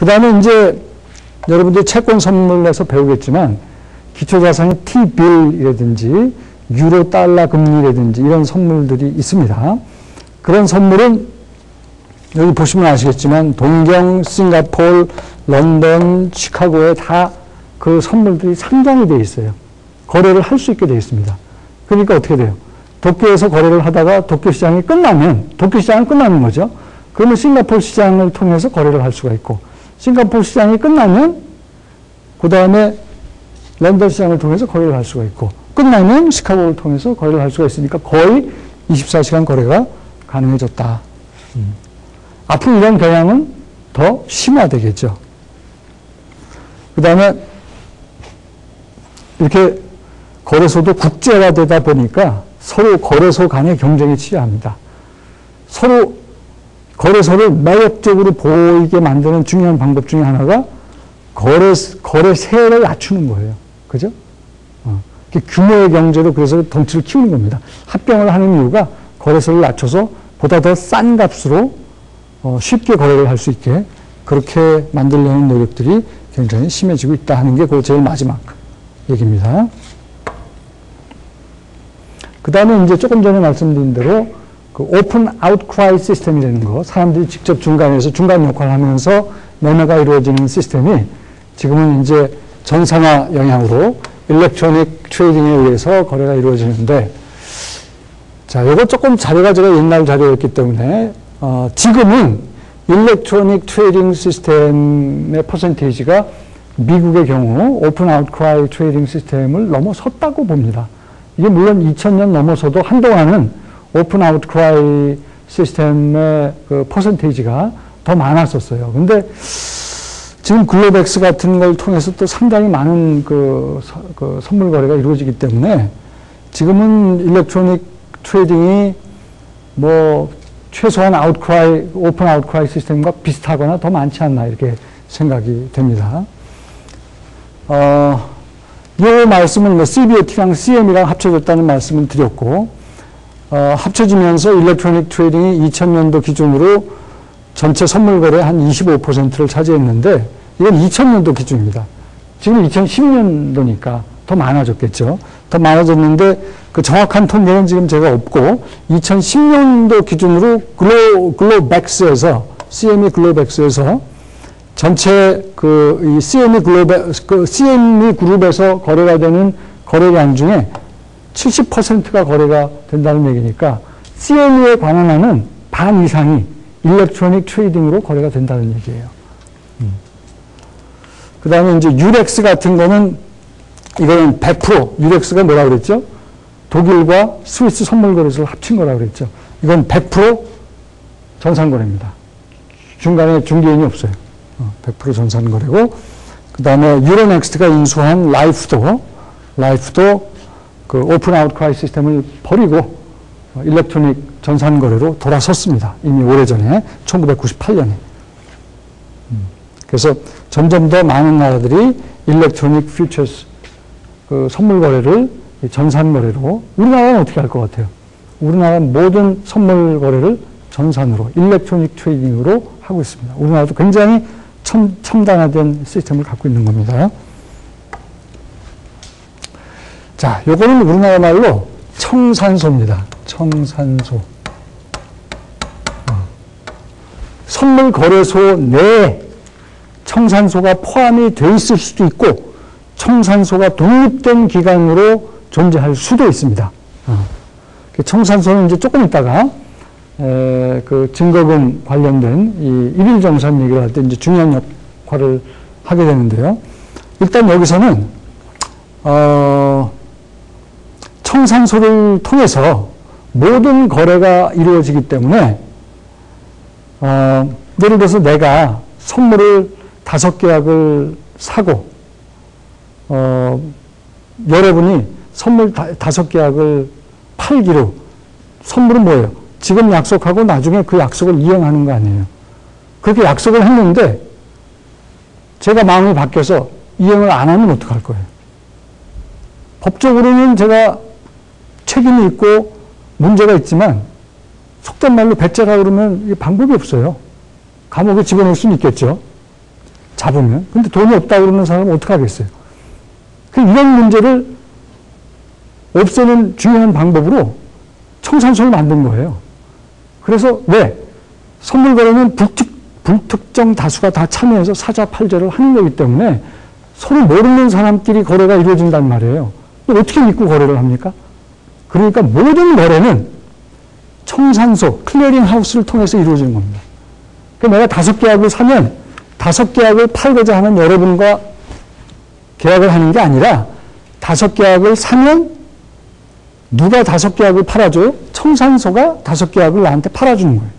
그 다음에 이제 여러분들이 채권 선물에서 배우겠지만 기초자산이 T빌이라든지 유로 달러 금리라든지 이런 선물들이 있습니다. 그런 선물은 여기 보시면 아시겠지만 동경, 싱가폴, 런던, 시카고에 다 그 선물들이 상장이 되어 있어요. 거래를 할 수 있게 되어 있습니다. 그러니까 어떻게 돼요? 도쿄에서 거래를 하다가 도쿄 시장이 끝나면 도쿄 시장은 끝나는 거죠. 그러면 싱가폴 시장을 통해서 거래를 할 수가 있고 싱가폴 시장이 끝나면 그 다음에 런던 시장을 통해서 거래를 할 수가 있고 끝나면 시카고를 통해서 거래를 할 수가 있으니까 거의 24시간 거래가 가능해졌다. 음. 앞으로 이런 경향은 더 심화되겠죠. 그 다음에 이렇게 거래소도 국제화되다 보니까 서로 거래소 간의 경쟁이 치열합니다. 서로 거래소를 매력적으로 보이게 만드는 중요한 방법 중에 하나가 거래, 거래세를 낮추는 거예요. 그죠? 어. 규모의 경제로 그래서 덩치를 키우는 겁니다. 합병을 하는 이유가 거래소를 낮춰서 보다 더 싼 값으로 어, 쉽게 거래를 할 수 있게 그렇게 만들려는 노력들이 굉장히 심해지고 있다 하는 게 그 제일 마지막 얘기입니다. 그 다음에 이제 조금 전에 말씀드린 대로 그 open outcry 시스템이라는 거, 사람들이 직접 중간에서 중간 역할을 하면서 매매가 이루어지는 시스템이 지금은 이제 전산화 영향으로 electronic trading에 의해서 거래가 이루어지는데 자, 이거 조금 자료가 제가 옛날 자료였기 때문에 어, 지금은 electronic trading 시스템의 퍼센테이지가 미국의 경우 open outcry trading 시스템을 넘어섰다고 봅니다. 이게 물론 2000년 넘어서도 한동안은 open outcry 시스템의 그 퍼센테이지가 더 많았었어요. 근데 지금 Globex 같은 걸 통해서 또 상당히 많은 그, 그 선물 거래가 이루어지기 때문에 지금은 electronic trading이 뭐 최소한 outcry, open outcry 시스템과 비슷하거나 더 많지 않나 이렇게 생각이 됩니다. 어, 이 말씀은 뭐 CBOT랑 CME랑 합쳐졌다는 말씀을 드렸고, 어, 합쳐지면서 electronic trading이 2000년도 기준으로 전체 선물 거래 한 25%를 차지했는데, 이건 2000년도 기준입니다. 지금 2010년도니까 더 많아졌겠죠. 더 많아졌는데, 그 정확한 통계는 지금 제가 없고, 2010년도 기준으로 글로, Globex에서, CME Globex에서 전체 그이 CME 글로벌 그 CME 그룹에서 거래가 되는 거래량 중에 70%가 거래가 된다는 얘기니까 CME에 관한 반 이상이 electronic trading으로 거래가 된다는 얘기예요. 음. 그 다음에 이제 Eurex 같은 거는 이거는 100% Eurex가 뭐라 그랬죠? 독일과 스위스 선물 거래소를 합친 거라 그랬죠. 이건 100% 전산 거래입니다. 중간에 중개인이 없어요. 100% 전산 거래고 그 다음에 Euronext가 인수한 LIFFE도 LIFFE도 그 open outcry 시스템을 버리고 electronic 전산 거래로 돌아섰습니다. 이미 오래전에 1998년에. 음. 그래서 점점 더 많은 나라들이 electronic futures 그 선물 거래를 전산 거래로 우리나라는 어떻게 할 것 같아요? 우리나라는 모든 선물 거래를 전산으로 electronic trading으로 하고 있습니다. 우리나라도 굉장히 첨, 첨단화된 시스템을 갖고 있는 겁니다. 자, 요거는 우리나라 말로 청산소입니다. 청산소. 어. 선물 거래소 내에 청산소가 포함이 돼 있을 수도 있고 청산소가 독립된 기관으로 존재할 수도 있습니다. 어. 그 청산소는 이제 조금 있다가 에, 그 증거금 관련된 이 일일 정산 얘기를 할 때 이제 중요한 역할을 하게 되는데요. 일단 여기서는 어, 청산소를 통해서 모든 거래가 이루어지기 때문에 어, 예를 들어서 내가 선물을 다섯 계약을 사고 어, 여러분이 선물 다섯 계약을 팔기로 선물은 뭐예요? 지금 약속하고 나중에 그 약속을 이행하는 거 아니에요. 그렇게 약속을 했는데 제가 마음이 바뀌어서 이행을 안 하면 어떡할 거예요? 법적으로는 제가 책임이 있고 문제가 있지만 속된 말로 배째라 그러면 방법이 없어요. 감옥에 집어넣을 수는 있겠죠. 잡으면. 근데 돈이 없다 그러는 사람은 어떡하겠어요? 그 이런 문제를 없애는 중요한 방법으로 청산소를 만든 거예요. 그래서 왜? 선물 거래는 불특, 불특정 다수가 다 참여해서 사자 팔자를 하는 거기 때문에 서로 모르는 사람끼리 거래가 이루어진단 말이에요. 어떻게 믿고 거래를 합니까? 그러니까 모든 거래는 청산소, clearing house를 통해서 이루어지는 겁니다. 그러니까 내가 다섯 계약을 사면 다섯 계약을 팔고자 하는 여러분과 계약을 하는 게 아니라 다섯 계약을 사면 누가 다섯 계약을 팔아줘요? 청산소가 다섯 계약을 나한테 팔아주는 거예요.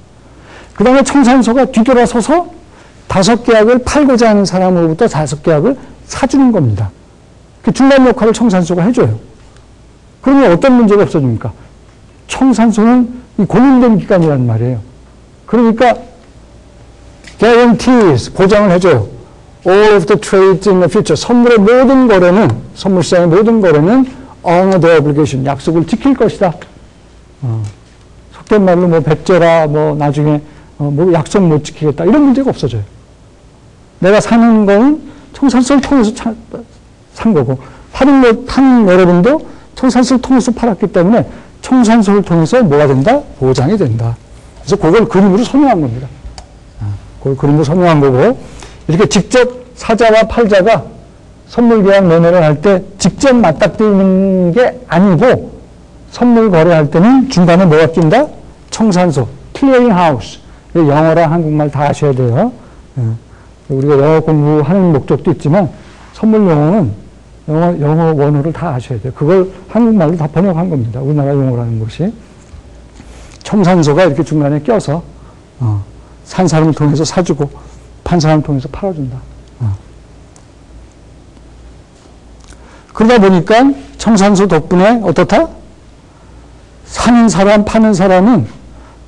그 다음에 청산소가 뒤돌아서서 다섯 계약을 팔고자 하는 사람으로부터 다섯 계약을 사주는 겁니다. 그 중간 역할을 청산소가 해줘요. 그러면 어떤 문제가 없어집니까? 청산소는 고민된 기관이란 말이에요. 그러니까 guarantees 보장을 해줘요. All of the trades in the future 선물의 모든 거래는 선물 시장의 모든 거래는 honor the obligation 약속을 지킬 것이다. 어. 속된 말로 뭐 배째라 뭐 나중에 어, 뭐 약속 못 지키겠다 이런 문제가 없어져요. 내가 사는 거는 청산소를 통해서 차, 산 거고 파는, 파는 여러분도 청산소를 통해서 팔았기 때문에 청산소를 통해서 뭐가 된다? 보장이 된다. 그래서 그걸 그림으로 설명한 겁니다. 아, 그걸 그림으로 설명한 거고 이렇게 직접 사자와 팔자가 선물 계약 매매를 할 때 직접 맞닥뜨리는 게 아니고 선물 거래할 때는 중간에 뭐가 낀다? 청산소, clearing house. 영어랑 한국말 다 아셔야 돼요. 예. 우리가 영어 공부하는 목적도 있지만 선물 용어는 영어, 영어 원어를 다 아셔야 돼요. 그걸 한국말로 다 번역한 겁니다. 우리나라 용어라는 것이. 청산소가 이렇게 중간에 껴서 어, 산 사람을 통해서 사주고 판 사람을 통해서 팔아준다. 어. 그러다 보니까 청산소 덕분에 어떻다? 사는 사람, 파는 사람은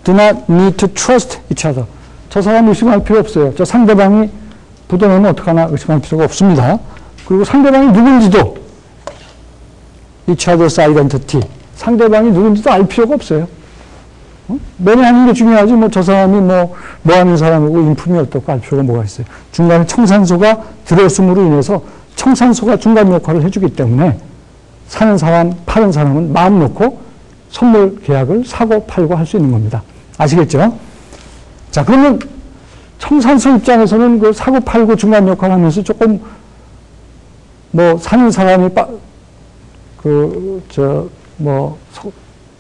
do not need to trust each other. 저 사람 의심할 필요 없어요. 저 상대방이 부도내면 어떡하나 의심할 필요가 없습니다. 그리고 상대방이 누군지도 each other's identity. 상대방이 누군지도 알 필요가 없어요. 어? 매매하는 게 중요하지 뭐 저 사람이 뭐, 뭐 하는 사람이고 인품이 어떻고 알 필요가 뭐가 있어요. 중간에 청산소가 들어있음으로 인해서 청산소가 중간 역할을 해주기 때문에 사는 사람, 파는 사람은 마음 놓고 선물 계약을 사고 팔고 할 수 있는 겁니다. 아시겠죠? 자, 그러면 청산소 입장에서는 그 사고 팔고 중간 역할을 하면서 조금 뭐 사는 사람이 빠, 그, 저, 뭐, 소,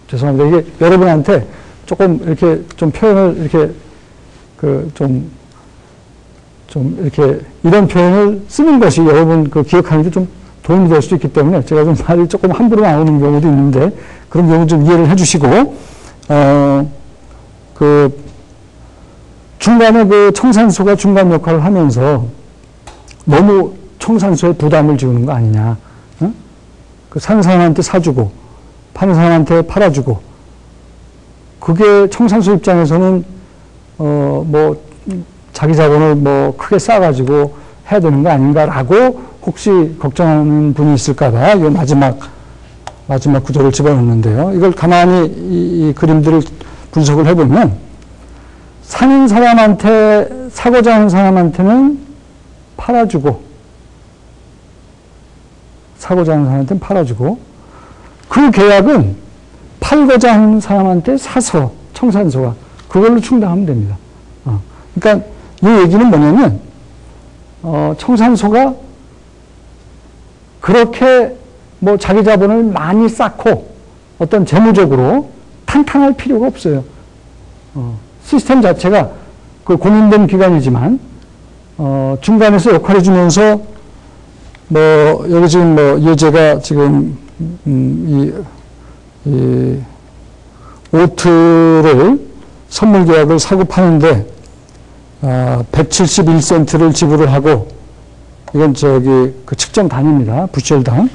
죄송합니다. 이게 여러분한테 조금 이렇게 좀 표현을 이렇게 그 좀, 좀 이렇게 이런 표현을 쓰는 것이 여러분 그 기억하는 데 좀 도움이 될 수 있기 때문에 제가 좀 말이 조금 함부로 나오는 경우도 있는데 그런 경우 좀 이해를 해 주시고, 어, 그 중간에 그 청산소가 중간 역할을 하면서 너무 청산소에 부담을 지우는 거 아니냐. 어? 그 사는 사람한테 사주고 파는 사람한테 팔아주고 그게 청산소 입장에서는 어 뭐 자기 자본을 뭐 크게 쌓아가지고 해야 되는 거 아닌가라고 혹시 걱정하는 분이 있을까봐 이 마지막 마지막 구조를 집어넣는데요. 이걸 가만히 이, 이 그림들을 분석을 해보면 사는 사람한테 사고자 하는 사람한테는 팔아주고 사고자 하는 사람한테는 팔아주고 그 계약은 팔고자 하는 사람한테 사서 청산소가 그걸로 충당하면 됩니다. 어. 그러니까 이 얘기는 뭐냐면 어, 청산소가 그렇게 뭐 자기 자본을 많이 쌓고 어떤 재무적으로 탄탄할 필요가 없어요. 어, 시스템 자체가 그 고민된 기관이지만 어, 중간에서 역할해 주면서 뭐 여기 지금 뭐 예제가 지금 음, 이, 이 오트를 선물 계약을 사고 파는데 아, 171센트를 지불을 하고 이건 저기 그 측정 단위입니다. 부셜당.